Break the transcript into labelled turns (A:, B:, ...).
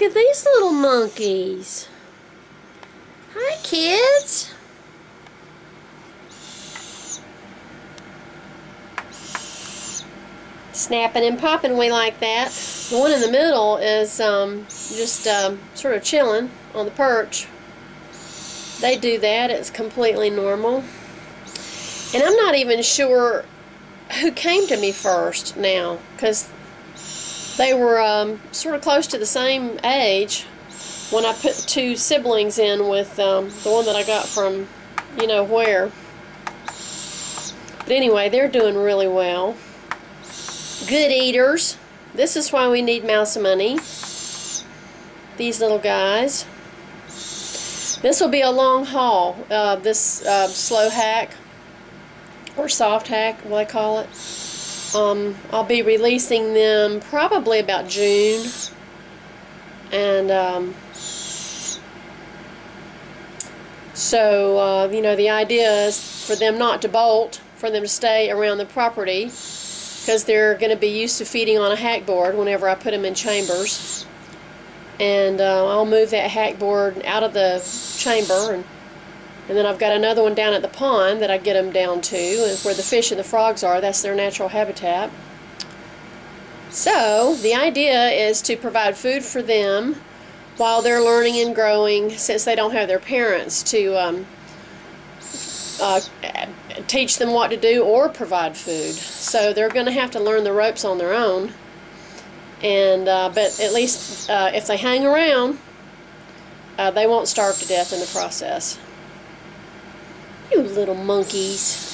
A: look at these little monkeys. Hi, kids. Snapping and popping away like that. The one in the middle is um, just um, sort of chilling on the perch. They do that. It's completely normal. And I'm not even sure who came to me first now because they were um, sort of close to the same age when I put two siblings in with um, the one that I got from you know where. But anyway, they're doing really well. Good eaters. This is why we need mouse money. These little guys. This will be a long haul, uh, this uh, slow hack, or soft hack, what I call it. Um, I'll be releasing them probably about June. And um, so, uh, you know, the idea is for them not to bolt, for them to stay around the property because they're going to be used to feeding on a hack board whenever I put them in chambers. And uh, I'll move that hack board out of the chamber and and then I've got another one down at the pond that I get them down to, and where the fish and the frogs are. That's their natural habitat. So, the idea is to provide food for them while they're learning and growing, since they don't have their parents to um, uh, teach them what to do or provide food. So, they're going to have to learn the ropes on their own. And uh, But at least uh, if they hang around, uh, they won't starve to death in the process. You little monkeys.